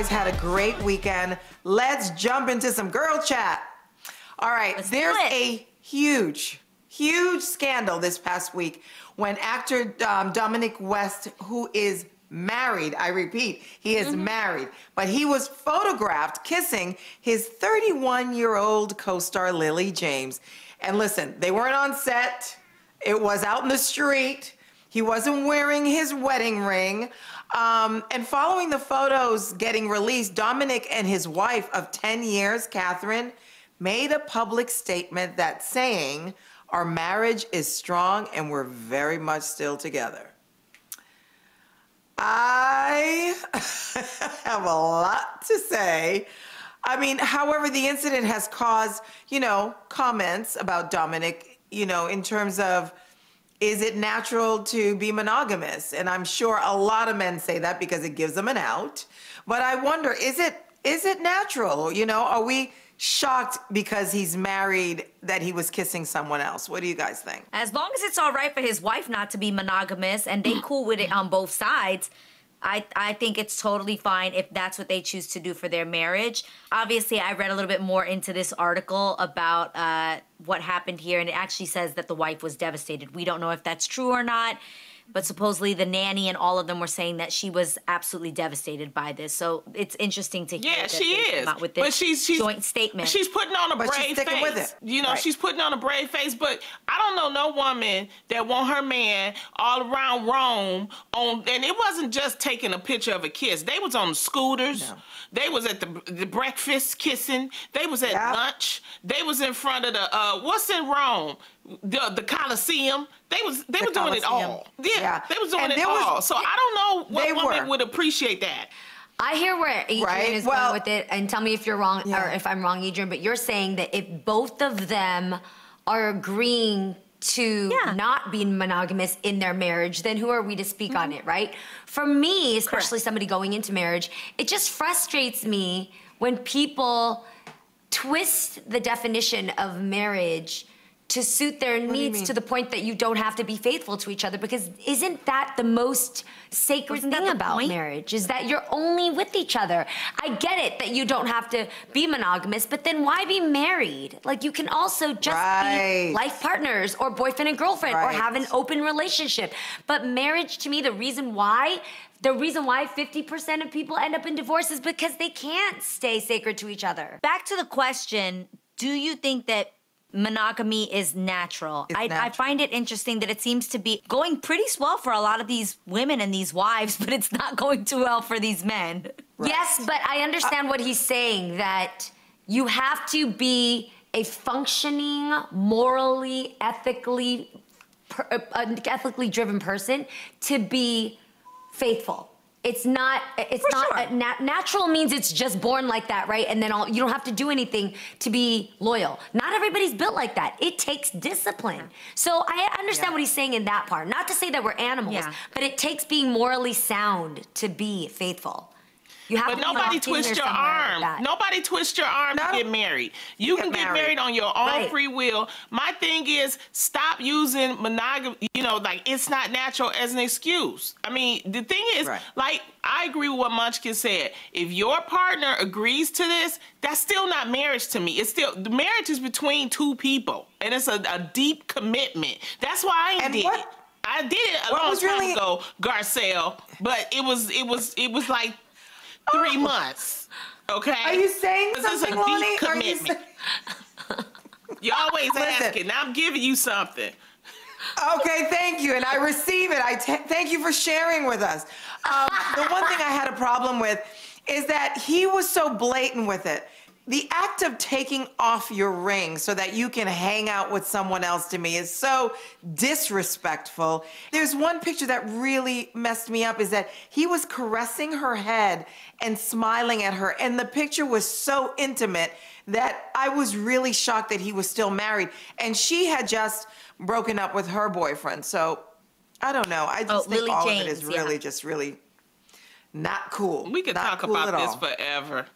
guys had a great weekend. Let's jump into some girl chat. All right, Let's there's a huge, huge scandal this past week when actor um, Dominic West, who is married, I repeat, he is Mm-hmm. married, but he was photographed kissing his 31 year old co star Lily James. And listen, they weren't on set, it was out in the street. He wasn't wearing his wedding ring. Um, and following the photos getting released, Dominic and his wife of 10 years, Catherine, made a public statement that saying, Our marriage is strong and we're very much still together. I have a lot to say. I mean, however, the incident has caused, you know, comments about Dominic, you know, in terms of is it natural to be monogamous? And I'm sure a lot of men say that because it gives them an out. But I wonder, is it is it natural? You know, are we shocked because he's married that he was kissing someone else? What do you guys think? As long as it's all right for his wife not to be monogamous and they cool with it on both sides, I I think it's totally fine if that's what they choose to do for their marriage. Obviously, I read a little bit more into this article about uh, what happened here, and it actually says that the wife was devastated. We don't know if that's true or not. But supposedly the nanny and all of them were saying that she was absolutely devastated by this. So it's interesting to hear Yeah, that she they come is. out with But this she's- she's- joint statement. She's putting on a But she's brave sticking face. with it. You know, Right. she's putting on a brave face. But I don't know no woman that want her man all around Rome on. And it wasn't just taking a picture of a kiss. They was on scooters. No. They was at the the breakfast kissing. They was at Yeah. lunch. They was in front of the uh, what's in Rome, the the Coliseum. They was they The were doing it all. Yeah, Yeah. they was doing And it there was- all. So I don't know what They woman were. would appreciate that. I hear where Adrienne Right, is well- going with it, and tell me if you're wrong Yeah. or if I'm wrong, Adrienne. But you're saying that if both of them are agreeing to Yeah. not being monogamous in their marriage, then who are we to speak on mm-hmm. it, right? For me, especially somebody going into marriage, it just frustrates me when people twist the definition of marriage to suit their do you needs to the point that you don't have to be faithful to each other because isn't that the most sacred Wasn't thing about point? marriage is that you're only with each other. I get it that you don't have to be monogamous, but then why be married? Like you can also just Right. be life partners or boyfriend and girlfriend or have an open relationship. But marriage to me, the reason why the reason why 50% of people end up in divorce is because they can't stay sacred to each other. Back to the question do you think that monogamy is natural? It's I, I find it interesting that it seems to be going pretty swell for a lot of these women and these wives, but it's not going too well for these men. Yes, but I understand Uh, what he's saying that you have to be a functioning, morally, ethically, per, uh, ethically driven person to be faithful. It's not. It's For not sure. nat- natural. Means it's just born like that, right? And then all, you don't have to do anything to be loyal. Not everybody's built like that. It takes discipline. So I understand Yeah. what he's saying in that part. Not to say that we're animals, Yeah. but it takes being morally sound to be faithful. You have But to nobody in twist your somewhere like arm. Nobody twist your arm No. to get married. You Get can get married. married on your own Right. free will. My thing is stop using monogamy, you know, like it's not natural as an excuse. I mean, the thing is, Right. like, I agree with what Munchkin said. If your partner agrees to this, that's still not marriage to me. It's still, the marriage is between two people, and it's a, a deep commitment. That's why I And did what- it. I did it a what long was time really- ago, Garcelle, but it was, it was, it was like three Oh. months. Okay. Are you saying This is a something, deep Loni? Are you commitment. always Listen. asking. Now I'm giving you something. Okay, thank you, and I receive it. I t- thank you for sharing with us. Um, the one thing I had a problem with is that he was so blatant with it. The act of taking off your ring so that you can hang out with someone else to me is so disrespectful. There's one picture that really messed me up is that he was caressing her head and smiling at her, and the picture was so intimate that I was really shocked that he was still married. And she had just broken up with her boyfriend. So I don't know. I just Oh, think Lily all of James, it is yeah. really just really not cool. We could Not talk cool about this all. forever.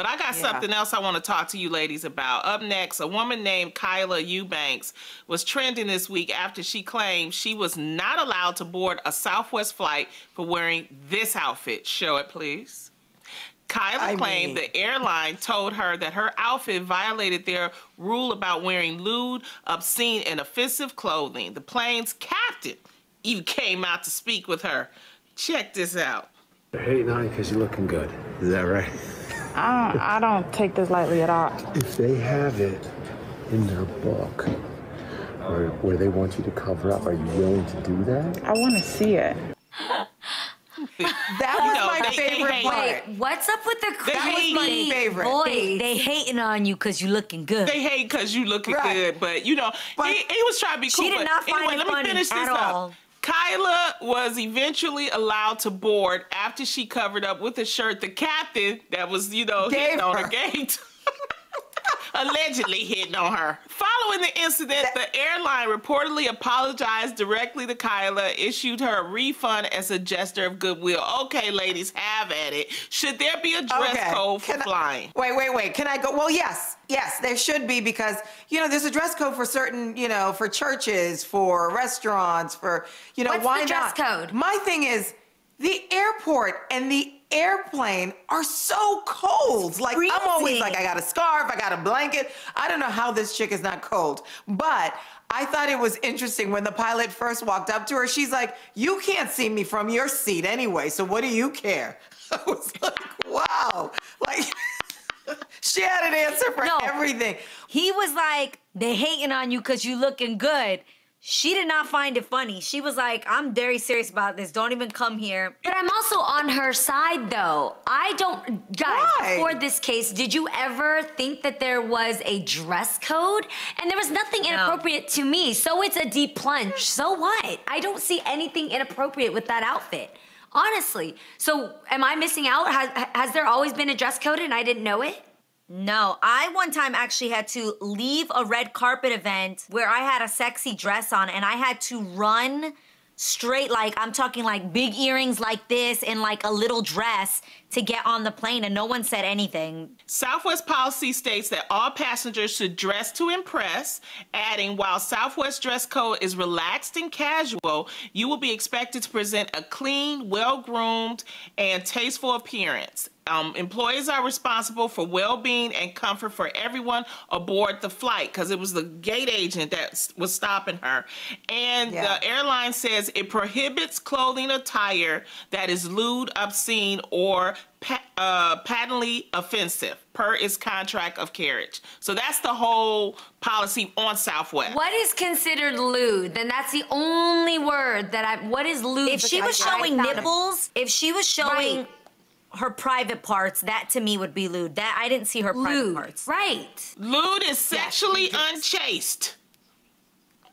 But I got Yeah. something else I want to talk to you ladies about. Up next, a woman named Kyla Eubanks was trending this week after she claimed she was not allowed to board a Southwest flight for wearing this outfit. Show it, please. Kyla I claimed mean- the airline told her that her outfit violated their rule about wearing lewd, obscene, and offensive clothing. The plane's captain even came out to speak with her. Check this out. They're hating on you because you're looking good. Is that right? I don't, I don't take this lightly at all. If they have it in their book where, where they want you to cover up, are you willing to do that? I want to see it. That was know, my they- they favorite hate- part. Wait, what's up with the They That was my favorite. voice? They, they hating on you because you looking good. They hate because you looking Right. good, but you know, But- he, he was trying to be cool. She cool. did not find anyway, it let me funny finish this at up. all. Kyla was eventually allowed to board after she covered up with a shirt the captain that was, you know, Gave hitting on her her. gate. Allegedly hitting on her. Following the incident, the airline reportedly apologized directly to Kyla, issued her a refund as a gesture of goodwill. Okay, ladies, have at it. Should there be a dress Okay. code for Can I- flying? Wait, wait, wait. Can I go? Well, yes, yes, there should be because you know there's a dress code for certain, you know, for churches, for restaurants, for you know What's the why dress not? code? My thing is the airport and the airplane are so cold. Like I'm always like I got a scarf, I got a blanket. I don't know how this chick is not cold, but. I thought it was interesting when the pilot first walked up to her. She's like, "You can't see me from your seat anyway, so what do you care?" I was like, "Wow!" Like she had an answer for No. everything. He was like, they hating on you because you looking good. She did not find it funny. She was like, I'm very serious about this. Don't even come here. But I'm also on her side, though. I don't, guys. Why? Before this case, did you ever think that there was a dress code? And there was nothing inappropriate to me. So it's a deep plunge. So what? I don't see anything inappropriate with that outfit. Honestly. So am I missing out? Has, has there always been a dress code and I didn't know it? No, I one time actually had to leave a red carpet event where I had a sexy dress on and I had to run straight like I'm talking like big earrings like this and like a little dress to get on the plane and no one said anything. Southwest policy states that all passengers should dress to impress, adding, while Southwest dress code is relaxed and casual, you will be expected to present a clean, well groomed, and tasteful appearance. Um, employees are responsible for well being and comfort for everyone aboard the flight because it was the gate agent that was stopping her. And Yeah. the airline says it prohibits clothing attire that is lewd, obscene, or pa- uh, patently offensive per its contract of carriage. So that's the whole policy on Southwest. What is considered lewd? Then that's the only word that I. What is lewd? If she was showing found a- nipples, if she was showing Right. Her private parts, that to me would be lewd. That I didn't see her private parts. right? Lewd is sexually she did. unchaste.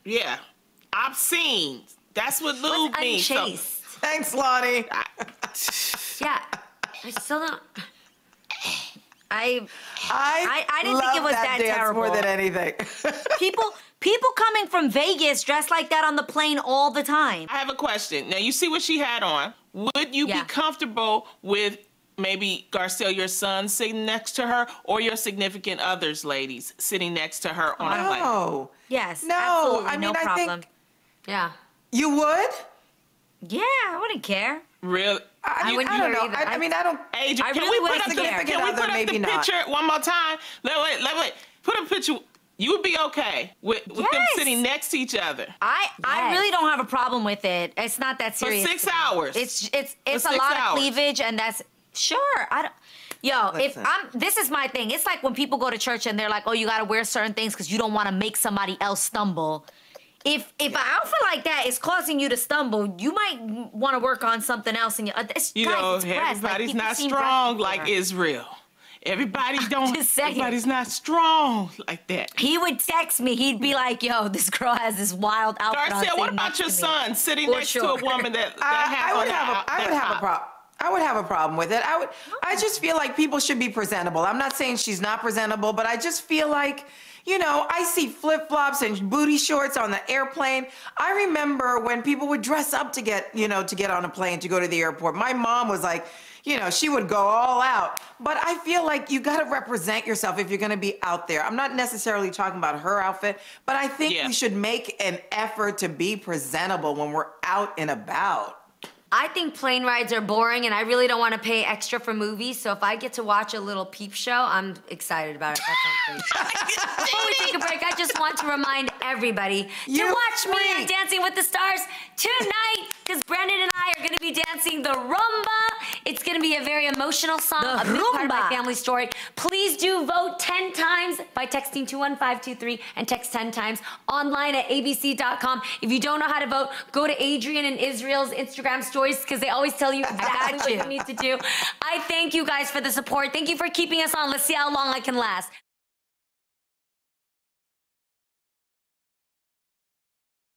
Yeah. Obscene. That's what lewd What's means. So- unchaste? Thanks, Lottie. Yeah, I still don't. I I, I didn't think it love was that that dance more than anything. people people coming from Vegas dressed like that on the plane all the time. I have a question. Now you see what she had on. Would you Yeah. be comfortable with maybe Garcelle, your son, sitting next to her, or your significant others, ladies, sitting next to her on a plane? no. Oh. Yes. No, absolutely, I no mean, I problem. think- Yeah. You would? Yeah, I wouldn't care. Really? I, I wouldn't I don't care know. either. I, I mean, I don't. Adrienne, I can really we put wouldn't up the, care. can we put up Maybe the not. picture one more time? Let wait, let wait. Put a picture. You would be okay with, with them sitting next to each other. I I really don't have a problem with it. It's not that serious. For six hours. It's it's it's a lot hours. of cleavage, and that's sure. I don't. Yo, if I'm, this is my thing. It's like when people go to church and they're like, "Oh, you got to wear certain things because you don't want to make somebody else stumble." If if an outfit like that is causing you to stumble, you might want to work on something else. In your, uh, it's, You guys, know, it's press. Like, everybody's not strong like everywhere. Israel. Everybody don't. Everybody's not strong like that. He would text me. He'd be like, "Yo, this girl has this wild outfit on." Garcelle, what about your son sitting For next to a woman that, that I, has I would have a, I would have a top? problem. I would have a problem with it. I would. I just feel like people should be presentable. I'm not saying she's not presentable, but I just feel like, you know, I see flip flops and booty shorts on the airplane. I remember when people would dress up to get, you know, to get on a plane to go to the airport. My mom was like, you know, she would go all out. But I feel like you got to represent yourself if you're going to be out there. I'm not necessarily talking about her outfit, but I think Yeah. we should make an effort to be presentable when we're out and about. I think plane rides are boring and I really don't want to pay extra for movies. So if I get to watch a little peep show, I'm excited about it. That sounds great. Before we take a break, I just want to remind everybody to You watch me on. Dancing with the Stars tonight because Brandon and I are going to be dancing the rumba. It's going to be a very emotional song, The a big part of my family story. Please do vote 10 times by texting 21523 and text 10 times online at abc.com. If you don't know how to vote, go to Adrienne and Israel's Instagram stories because they always tell you exactly what you need to do. I thank you guys for the support. Thank you for keeping us on. Let's see how long I can last.